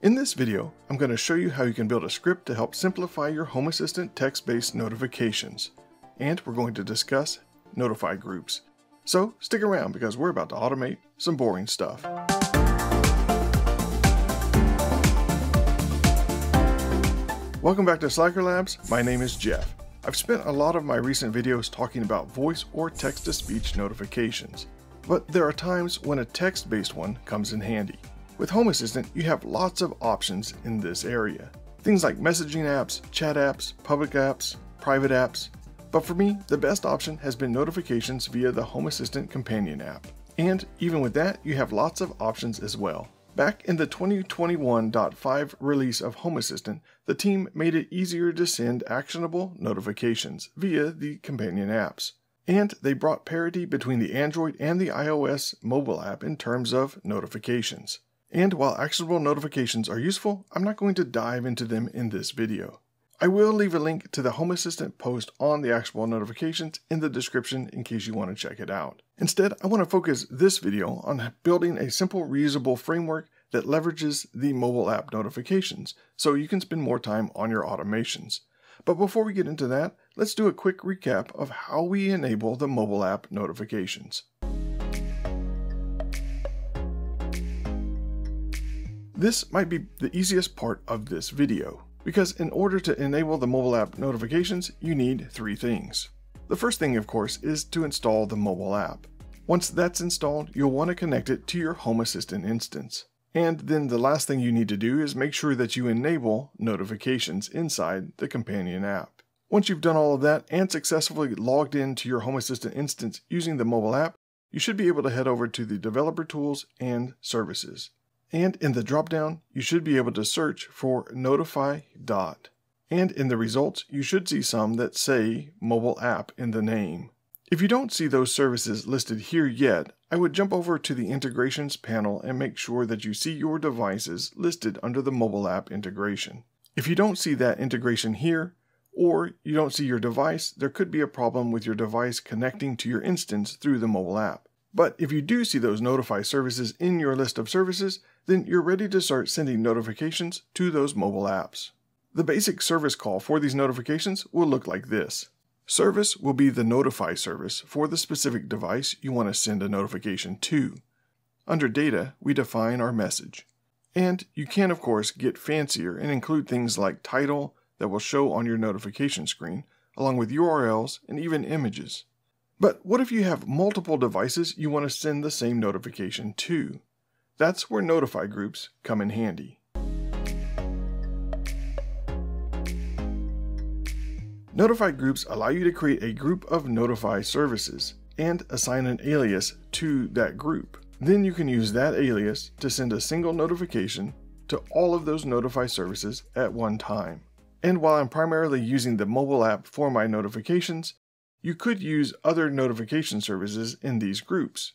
In this video, I'm going to show you how you can build a script to help simplify your Home Assistant text-based notifications. And we're going to discuss notify groups. So stick around because we're about to automate some boring stuff. Welcome back to Slacker Labs, my name is Jeff. I've spent a lot of my recent videos talking about voice or text-to-speech notifications, but there are times when a text-based one comes in handy. With Home Assistant, you have lots of options in this area. Things like messaging apps, chat apps, public apps, private apps. But for me, the best option has been notifications via the Home Assistant companion app. And even with that, you have lots of options as well. Back in the 2021.5 release of Home Assistant, the team made it easier to send actionable notifications via the companion apps. And they brought parity between the Android and the iOS mobile app in terms of notifications. And while actionable notifications are useful, I'm not going to dive into them in this video. I will leave a link to the Home Assistant post on the actionable notifications in the description in case you want to check it out. Instead, I want to focus this video on building a simple reusable framework that leverages the mobile app notifications so you can spend more time on your automations. But before we get into that, let's do a quick recap of how we enable the mobile app notifications. This might be the easiest part of this video, because in order to enable the mobile app notifications, you need three things. The first thing, of course, is to install the mobile app. Once that's installed, you'll want to connect it to your Home Assistant instance. And then the last thing you need to do is make sure that you enable notifications inside the companion app. Once you've done all of that and successfully logged in to your Home Assistant instance using the mobile app, you should be able to head over to the Developer Tools and Services. And in the dropdown, you should be able to search for Notify Dot. And in the results, you should see some that say mobile app in the name. If you don't see those services listed here yet, I would jump over to the integrations panel and make sure that you see your devices listed under the mobile app integration. If you don't see that integration here, or you don't see your device, there could be a problem with your device connecting to your instance through the mobile app. But if you do see those notify services in your list of services, then you're ready to start sending notifications to those mobile apps. The basic service call for these notifications will look like this. Service will be the notify service for the specific device you want to send a notification to. Under data, we define our message. And you can, of course, get fancier and include things like title that will show on your notification screen, along with URLs and even images. But what if you have multiple devices you want to send the same notification to? That's where notify groups come in handy. Notify groups allow you to create a group of notify services and assign an alias to that group. Then you can use that alias to send a single notification to all of those notify services at one time. And while I'm primarily using the mobile app for my notifications, you could use other notification services in these groups.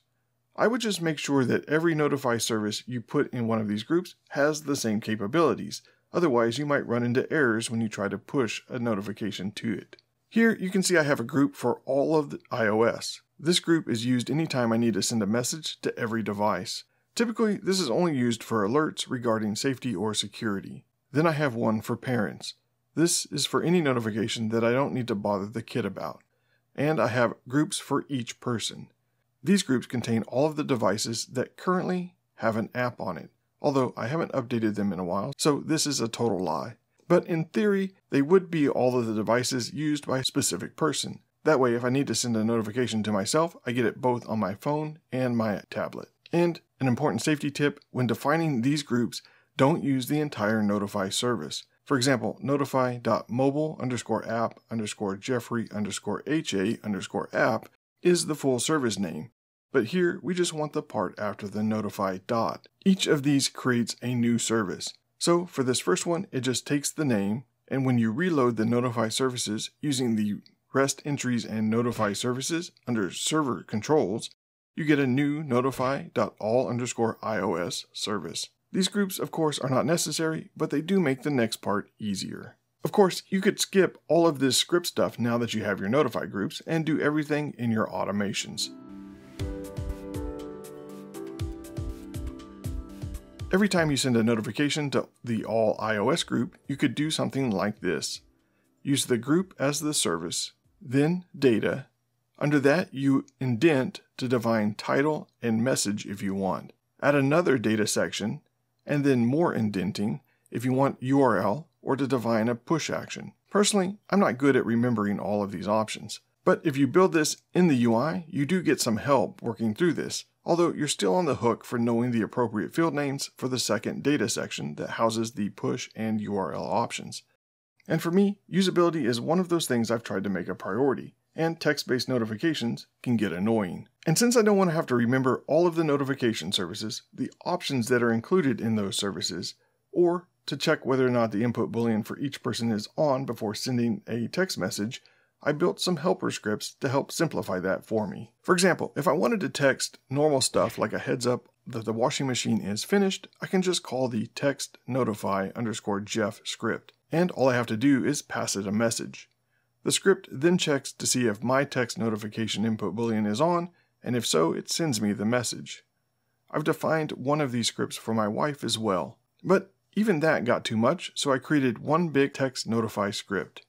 I would just make sure that every notify service you put in one of these groups has the same capabilities, otherwise you might run into errors when you try to push a notification to it. Here you can see I have a group for all of the iOS. This group is used anytime I need to send a message to every device. Typically, this is only used for alerts regarding safety or security. Then I have one for parents. This is for any notification that I don't need to bother the kid about. And I have groups for each person. These groups contain all of the devices that currently have an app on it, although I haven't updated them in a while, so this is a total lie. But in theory, they would be all of the devices used by a specific person. That way, if I need to send a notification to myself, I get it both on my phone and my tablet. And an important safety tip when defining these groups, don't use the entire notify service. For example, notify.mobile underscore app underscore Jeffrey underscore HA underscore app is the full service name, but here we just want the part after the notify dot. Each of these creates a new service. So for this first one, it just takes the name, and when you reload the notify services using the REST entities and notify services under server controls, you get a new notify.all underscore iOS service. These groups, of course, are not necessary, but they do make the next part easier. Of course, you could skip all of this script stuff now that you have your notify groups and do everything in your automations. Every time you send a notification to the All iOS group, you could do something like this. Use the group as the service, then data. Under that, you indent to define title and message if you want. Add another data section, and then more indenting if you want URL or to define a push action. Personally, I'm not good at remembering all of these options. But if you build this in the UI, you do get some help working through this, although you're still on the hook for knowing the appropriate field names for the second data section that houses the push and URL options. And for me, usability is one of those things I've tried to make a priority, and text-based notifications can get annoying. And since I don't want to have to remember all of the notification services, the options that are included in those services, or to check whether or not the input boolean for each person is on before sending a text message, I built some helper scripts to help simplify that for me. For example, if I wanted to text normal stuff like a heads up that the washing machine is finished, I can just call the text notify underscore Jeff script, and all I have to do is pass it a message. The script then checks to see if my text notification input boolean is on, and if so, it sends me the message. I've defined one of these scripts for my wife as well, but even that got too much, so I created one big text notify script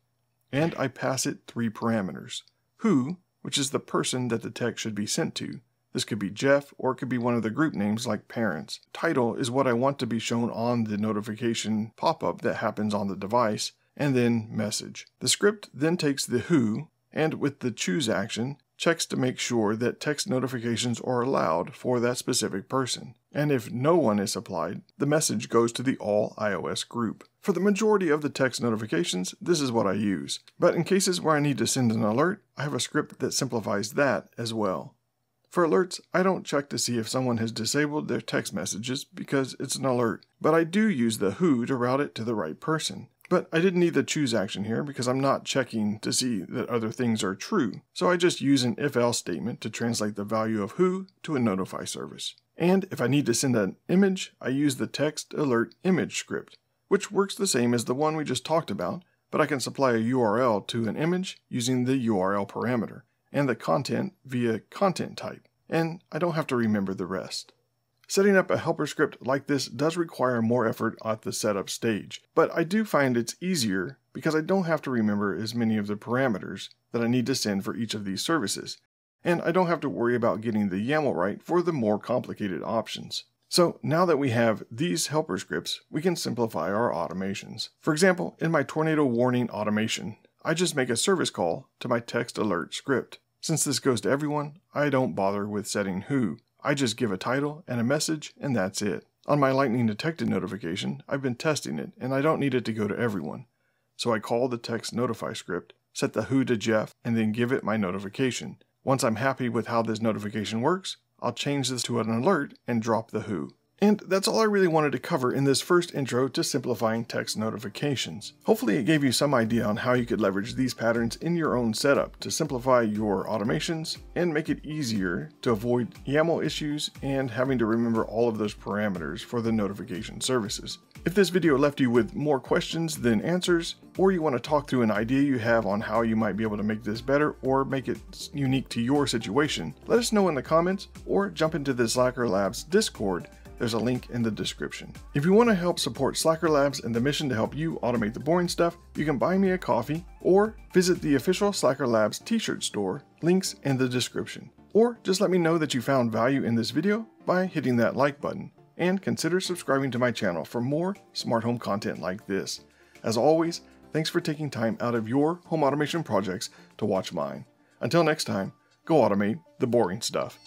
and I pass it three parameters. Who, which is the person that the text should be sent to. This could be Jeff or it could be one of the group names like parents. Title is what I want to be shown on the notification pop-up that happens on the device, and then message. The script then takes the who, and with the choose action, checks to make sure that text notifications are allowed for that specific person. And if no one is applied, the message goes to the all iOS group. For the majority of the text notifications, this is what I use. But in cases where I need to send an alert, I have a script that simplifies that as well. For alerts, I don't check to see if someone has disabled their text messages because it's an alert, but I do use the who to route it to the right person. But I didn't need the choose action here because I'm not checking to see that other things are true, so I just use an if-else statement to translate the value of who to a notify service. And if I need to send an image, I use the text alert image script, which works the same as the one we just talked about, but I can supply a URL to an image using the URL parameter, and the content via content type, and I don't have to remember the rest. Setting up a helper script like this does require more effort at the setup stage, but I do find it's easier because I don't have to remember as many of the parameters that I need to send for each of these services, and I don't have to worry about getting the YAML right for the more complicated options. So now that we have these helper scripts, we can simplify our automations. For example, in my tornado warning automation, I just make a service call to my text alert script. Since this goes to everyone, I don't bother with setting who, I just give a title and a message, and that's it. On my lightning detected notification, I've been testing it, and I don't need it to go to everyone. So I call the text notify script, set the who to Jeff, and then give it my notification. Once I'm happy with how this notification works, I'll change this to an alert and drop the who. And that's all I really wanted to cover in this first intro to simplifying text notifications. Hopefully it gave you some idea on how you could leverage these patterns in your own setup to simplify your automations and make it easier to avoid YAML issues and having to remember all of those parameters for the notification services. If this video left you with more questions than answers, or you want to talk through an idea you have on how you might be able to make this better or make it unique to your situation, let us know in the comments or jump into the Slacker Labs Discord there's a link in the description. If you want to help support Slacker Labs and the mission to help you automate the boring stuff, you can buy me a coffee or visit the official Slacker Labs t-shirt store, links in the description. Or just let me know that you found value in this video by hitting that like button, and consider subscribing to my channel for more smart home content like this. As always, thanks for taking time out of your home automation projects to watch mine. Until next time, go automate the boring stuff.